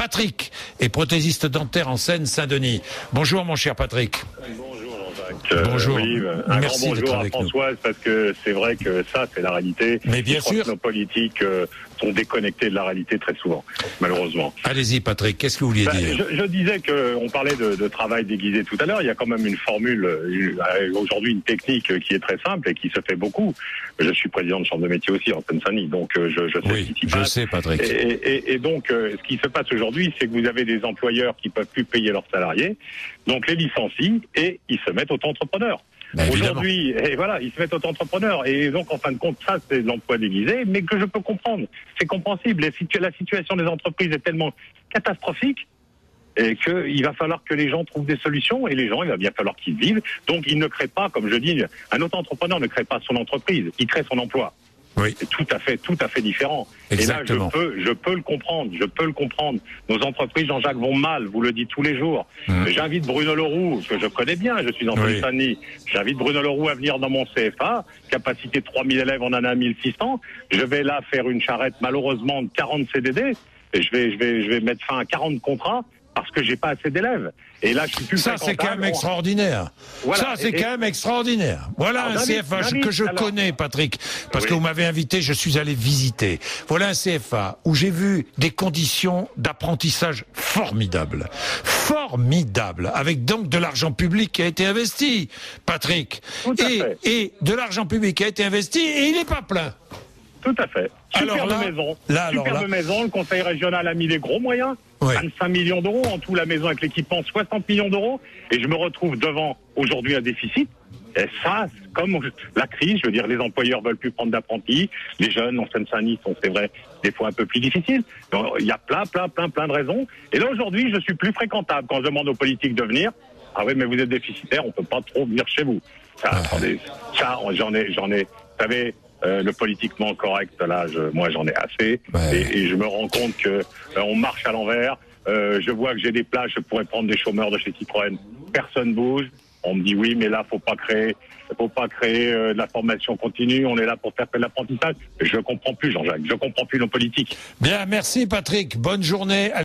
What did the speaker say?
Patrick est prothésiste dentaire en Seine-Saint-Denis. Bonjour mon cher Patrick. Bonjour Jean-Jacques. Bonjour. Euh, oui, un Merci grand bonjour à avec nous. Françoise parce que c'est vrai que ça c'est la réalité. Mais bien sûr. que nos politiques euh, sont déconnectés de la réalité très souvent, malheureusement. Allez-y Patrick, qu'est-ce que vous vouliez Ben, dire je, je disais que on parlait de, de travail déguisé tout à l'heure. Il y a quand même une formule euh, aujourd'hui, une technique qui est très simple et qui se fait beaucoup. Je suis président de chambre de métier aussi en Seine-Saint-Denis, donc euh, je, je sais Oui, ce qui je passe. sais Patrick. Et, et- et donc, euh, ce qui se passe aujourd'hui, c'est que vous avez des employeurs qui peuvent plus payer leurs salariés, donc les licencient et ils se mettent auto-entrepreneurs. Évidemment. Aujourd'hui, et voilà, ils se mettent auto-entrepreneurs. Et donc, en fin de compte, ça, c'est de l'emploi déguisé, mais que je peux comprendre. C'est compréhensible. La situ- la situation des entreprises est tellement catastrophique et qu'il va falloir que les gens trouvent des solutions et les gens, il va bien falloir qu'ils vivent. Donc, ils ne créent pas, comme je dis, un auto-entrepreneur ne crée pas son entreprise, il crée son emploi. Oui. C'est tout à fait, tout à fait différent. Exactement. Et là, je peux, je peux le comprendre, je peux le comprendre. Nos entreprises, Jean-Jacques, vont mal, vous le dites tous les jours. Mhm. J'invite Bruno Leroux, que je connais bien, je suis en Oui. J'invite Bruno Leroux à venir dans mon CFA, capacité 3000 élèves, on en a 1600. Je vais là faire une charrette, malheureusement, de 40 CDD. Et je vais, je vais, je vais mettre fin à 40 contrats parce que j'ai pas assez d'élèves. Et là, je suis plus Ça, c'est quand même extraordinaire. Voilà. Ça, c'est quand même extraordinaire. Voilà Alors, un David, CFA David, que je alors- connais, Patrick, parce que vous m'avez invité, je suis allé visiter. Voilà un CFA où j'ai vu des conditions d'apprentissage formidables. Formidables. Avec donc de l'argent public qui a été investi, Patrick. Tout à et, fait. et de l'argent public qui a été investi et il n'est pas plein. Tout à fait. Alors Superbe là- maison. là, alors Superbe là- maison. Le conseil régional a mis des gros moyens. Ouais. 25 millions d'euros. En tout, la maison avec l'équipement, 60 millions d'euros. Et je me retrouve devant aujourd'hui un déficit. Et ça, comme la crise, je veux dire, les employeurs veulent plus prendre d'apprentis. Les jeunes en Seine-Saint-Denis sont, c'est vrai, des fois un peu plus difficiles. Donc, il y a plein, plein, plein, plein de raisons. Et là, aujourd'hui, je suis plus fréquentable quand je demande aux politiques de venir. Ah oui, mais vous êtes déficitaire, on peut pas trop venir chez vous. Ça, attendez, ça, j'en ai, j'en ai, vous savez, euh, le politiquement correct, là, je, moi, j'en ai assez. Ouais. Et, et je me rends compte que euh, on marche à l'envers. Euh, je vois que j'ai des places, je pourrais prendre des chômeurs de chez Citroën. Personne bouge. On me dit oui, mais là, faut pas créer, faut pas créer euh, de la formation continue. On est là pour faire de l'apprentissage. Je comprends plus, Jean-Jacques. Je comprends plus nos politiques. Bien, merci Patrick. Bonne journée.